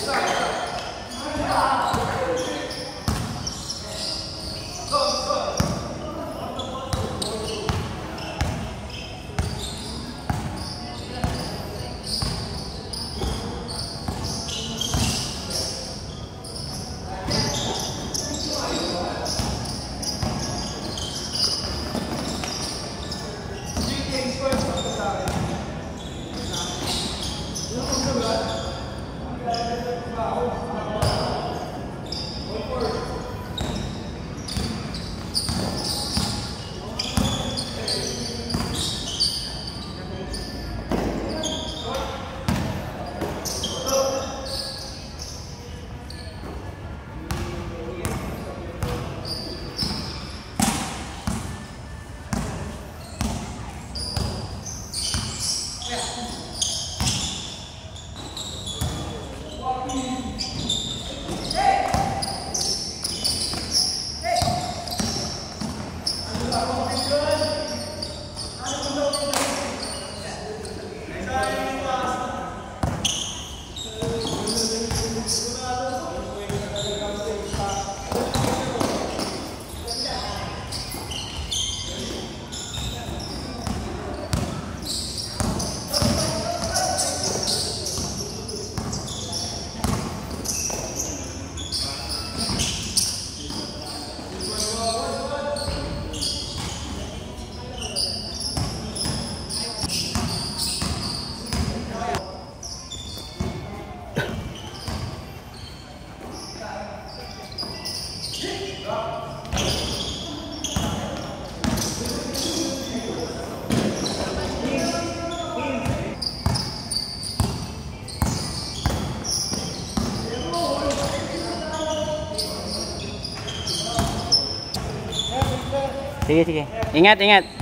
Sorry. Sige, sige. Ingat, ingat.